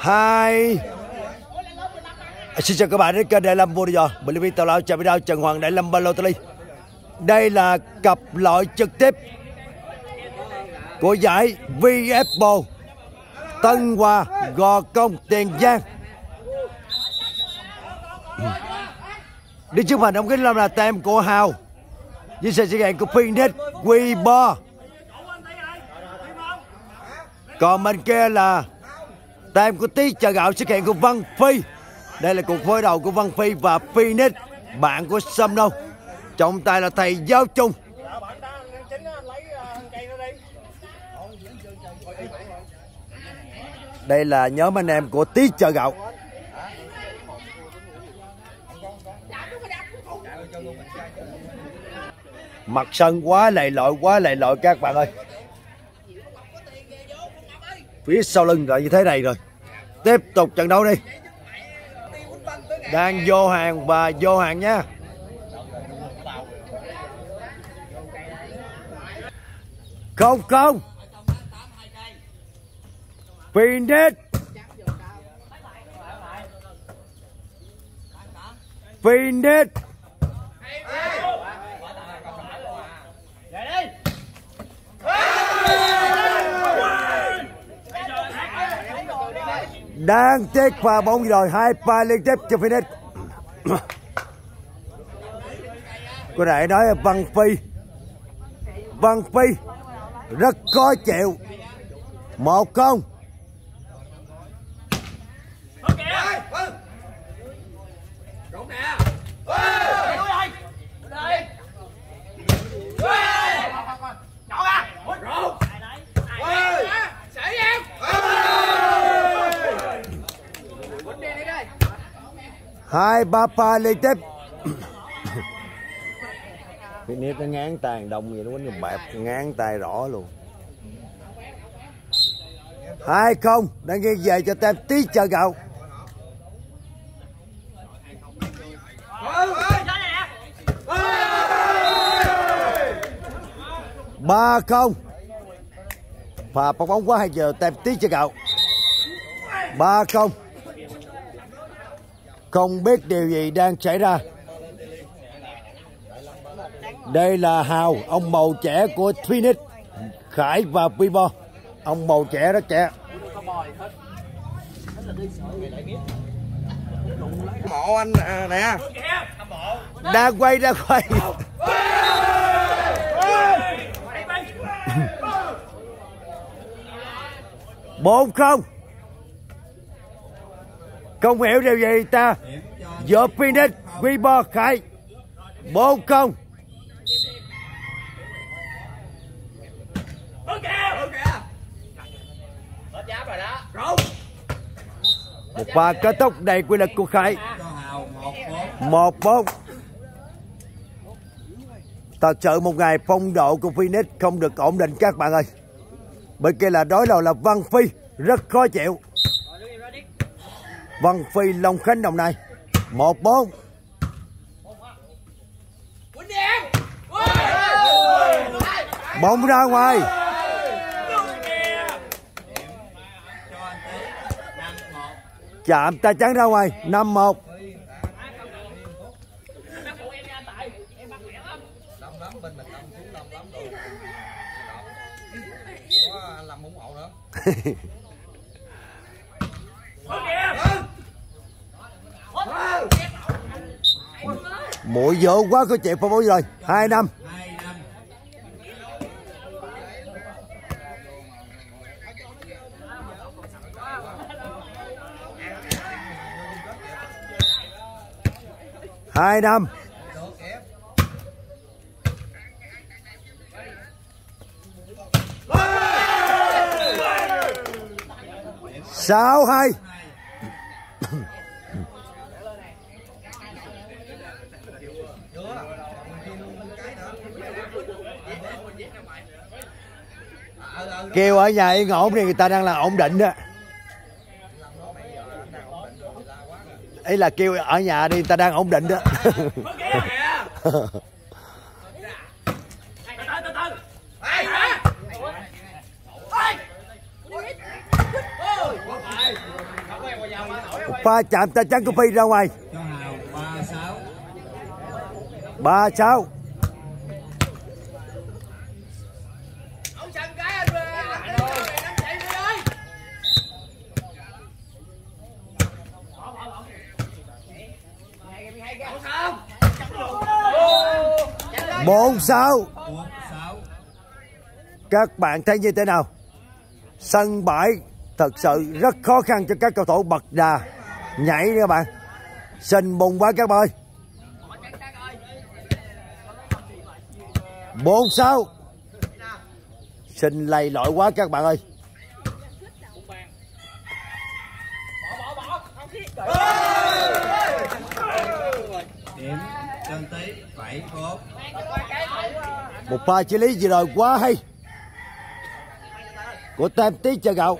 hai. Xin chào các bạn đến kênh Đại Lâm Vô Giờ. Bình Luân Tào Lao chào video Trần Hoàng Đại Lâm Balotelli Đây là cặp loại trực tiếp của giải VFBO Tân Hòa Gò Công, Tiền Giang. Đi trước màn ông kính lâm là tem của Hào. Với sự xuất hiện của Phoenix Quy Bo. Còn bên kia là tem của Tí Chờ Gạo xuất kiện của Văn Phi. Đây là cuộc phối đầu của Văn Phi và Phoenix. Bạn của Sâm Nâu Trọng tài là thầy giáo chung Đây là nhóm anh em của Tí Chờ Gạo. Mặt sân quá lầy lội, quá lầy lội các bạn ơi. Phía sau lưng là như thế này rồi. Tiếp tục trận đấu đi. Đang vô hàng và vô hàng nha. Không không. Finish finish đang chết pha bóng rồi. Hai pha liên tiếp cho Phoenix. Có nãy nói Văn Phi. Văn Phi rất khó chịu. Một không. Hai ba pha liên tiếp. Cái nếp nó ngán tay đông vậy nó quánh bẹp ngán tay rõ luôn. Hai không đang ghi về cho tem tí chờ gạo. Ba không. Pha bóng bóng quá hay giờ tem tí chờ gạo. Ba không không biết điều gì đang xảy ra. Đây là Hào, ông bầu trẻ của Phoenix, Khải và Pibo. Ông bầu trẻ rất trẻ. Mộ anh à, nè. Đang quay, đang quay. Bốn không không hiểu điều gì ta. Giữa Phoenix Weibo Khải. Bốn không. Một pha kết thúc đầy quy lực của Khải. Một bốn. Thật sự một ngày phong độ của Phoenix không được ổn định các bạn ơi. Bên kia là đối đầu là Văn Phi. Rất khó chịu Vâng, Văn Phi Long Khánh Đồng Nai một bốn. Bóng ra ngoài. Chạm tay trắng ra ngoài. Năm một. làm ủng mũi quá có chẹp phong nhiêu rồi. Hai năm. Hai năm. Sáu, hai. Kêu ở nhà yên ổn thì người ta đang là ổn định đó ấy là kêu ở nhà đi người ta đang ổn định đó Ba pha chạm tay trắng của phi ra ngoài. Ba, sáu. Ba sáu. Bốn sáu. Bốn sáu các bạn thấy như thế nào? Sân bãi thật sự rất khó khăn cho các cầu thủ bật đà nhảy nha các bạn. Sình bùng quá các bạn ơi. Bốn sáu. Sình lầy lội quá các bạn ơi. Điểm chân tí bảy bốn một pha xử lý gì rồi quá hay. Của tem tí chờ gạo.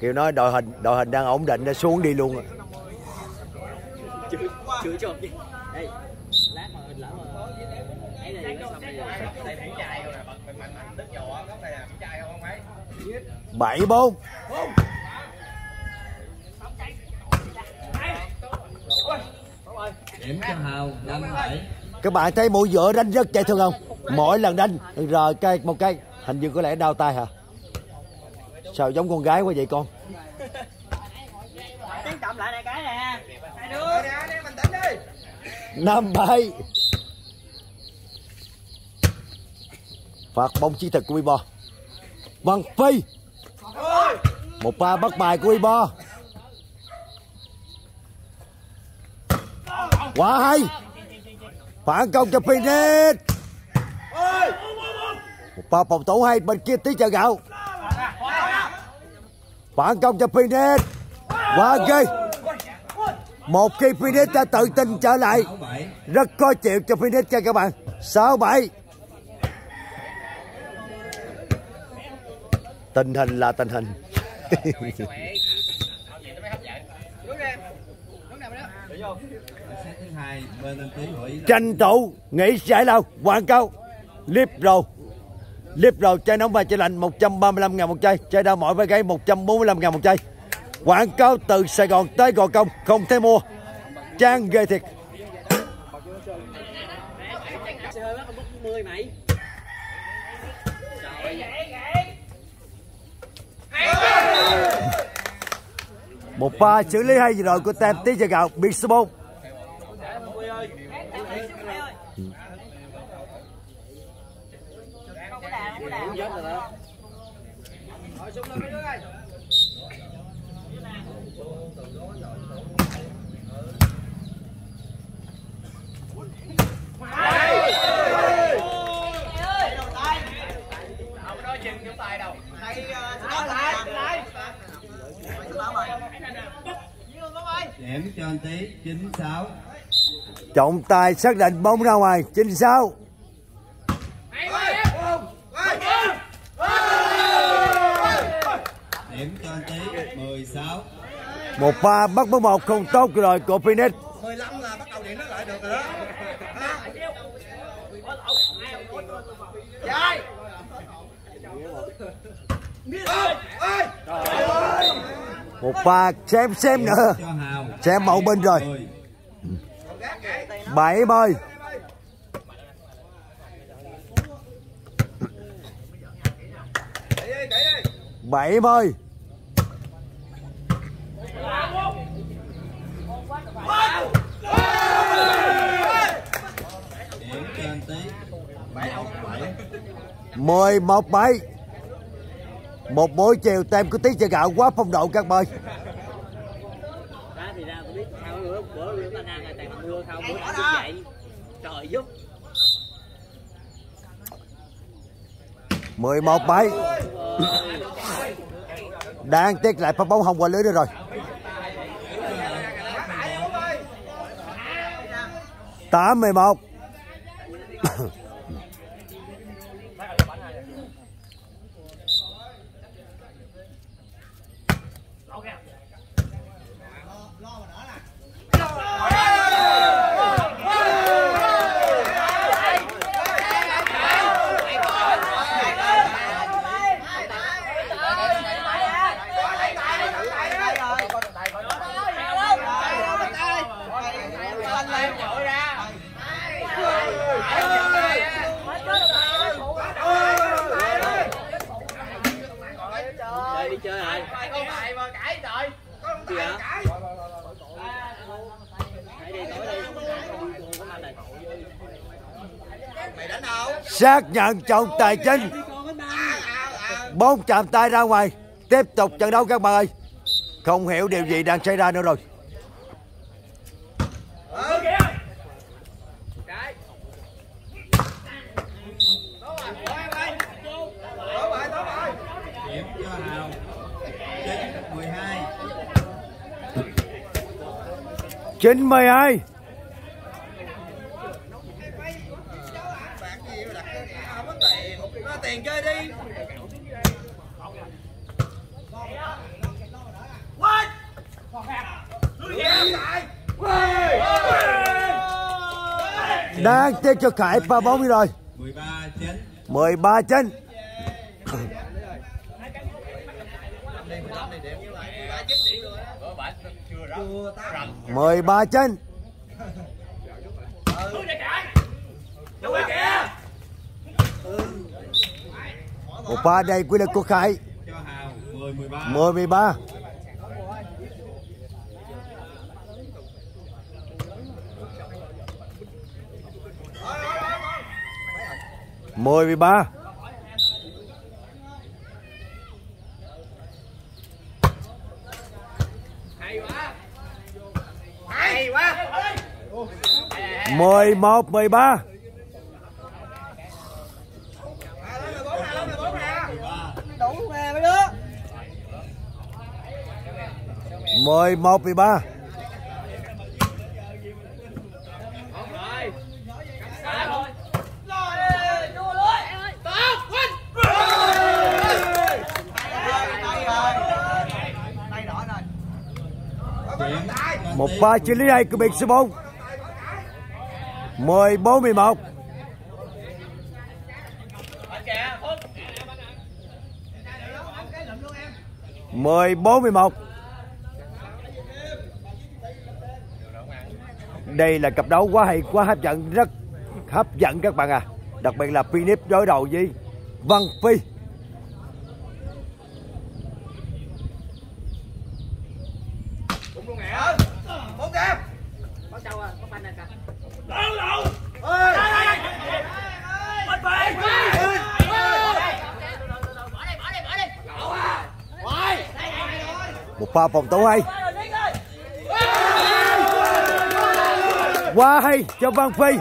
Kiều nói đội hình đội hình đang ổn định, đã xuống đi luôn. Bảy bốn cho đi đây lát mà lỡ mà ấy là gì nó xong bây giờ đây phải chai rồi bật mình mạnh mạnh đứt dầu á góc này là chai không mấy bảy bốn điểm cho hào năm bảy các bạn thấy mũi giữa đánh rất chạy thương không? Mỗi lần đánh rồi cây một cây hình như có lẽ đau tay hả? Sao giống con gái quá vậy con? Năm bảy phạt bóng chiến thuật của Bibo Văn Phi. Một pha bắt bài của Bibo quá hay phản công cho Phoenix. Một pha phòng thủ hay, bên kia tí chờ gạo. Phản công cho Phoenix. Quá ghê. Một khi Phoenix đã tự tin trở lại, rất khó chịu cho Phoenix cho các bạn. 6 7 tình hình là tình hình. tranh thủ nghỉ giải lao, quảng cáo. Clip rồi clip rồi chai nóng và chai lạnh 135 ngàn một chai. Chai đau mỏi với gáy 145 ngàn một chai. Quảng cáo từ Sài Gòn tới Gò Công, không thể mua. Trang ghê thiệt. Một pha xử lý hay rồi của tem tí cho gạo biệt số điểm cho anh tí chín sáu trọng tài xác định bóng ra ngoài 96 anh tí mười sáu một pha bắt bóng một không tốt rồi của Phoenix. 15 là bắt đầu điện nó lại được rồi đó. Dài ơi một pha xem xem nữa. Xem mẫu bên rồi. Mười 70 Chạy đi chạy đi 70 điểm cho anh tí bảy bảy 11 7 một buổi chiều tem của tí chơi gạo quá phong độ các bạn ơi ra thì ra tôi biết sao bữa bữa bữa ta nam là toàn là mưa không bữa nào cũng vậy. Trời giúp. 11 7 đang tiếc lại phát bóng không qua lưới nữa rồi. Tám mười một xác nhận trọng tài chính. Bóng chạm tay ra ngoài. Tiếp tục trận đấu các bạn ơi. Không hiểu điều gì đang xảy ra nữa rồi. Chín mươi hai Bạn gì mà đặt cái không có tiền. Có tiền chơi đi đang tiếp cho khải ba bóng đi rồi. mười ba chín 13 chân mười ba chân một ba đây, quy định của khải. cho hào mười mười ba. Mười mười ba. Mười ba hay mười một mười ba. Mười một mười ba. Một ba chữ lý hay của biệt số bốn. Mười bốn mười một. Mười bốn mười một. Đây là cặp đấu quá hay, quá hấp dẫn, rất hấp dẫn các bạn à. Đặc biệt là Philip đối đầu với Văn Phi Bốn game. có châu à có phanh nè cặp một pha phòng thủ hay. Quá hay cho Văn Phi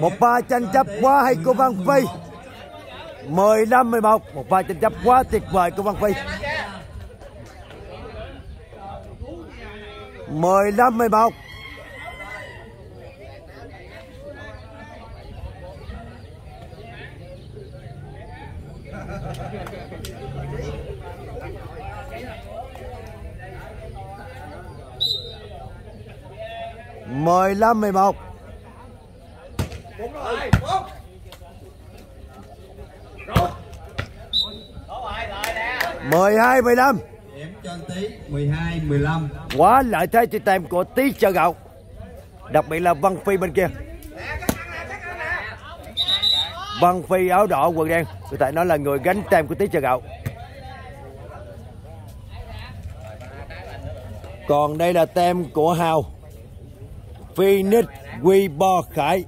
một pha tranh chấp quá hay của Văn Phi 15 11 một pha tranh chấp quá tuyệt vời của Văn Phi 15 11 15 11 Bốn rồi. Bốn. 12 15 điểm cho tí mười hai mười lăm. Quá lợi thế trên tem của tí chợ gạo. Đặc biệt là Văn Phi bên kia. Văn Phi áo đỏ quần đen. Có thể nói là người gánh tem của tí chợ gạo. Còn đây là tem của Hào Phoenix Weibo, Khải.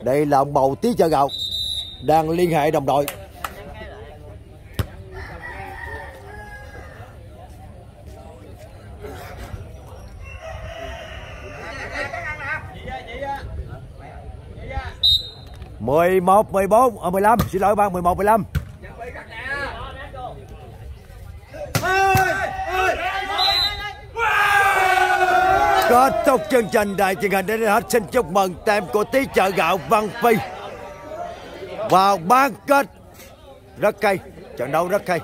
Đây là ông bầu tí chợ gạo đang liên hệ đồng đội. Mười một, mười bốn ở mười lăm. Xin lỗi bạn, mười một, mười lăm. Kết thúc chương trình đại truyền hình đến hết. Xin chúc mừng tem của tí chợ gạo, Văn Phi. Vào bán kết. Rất cay trận đấu rất cay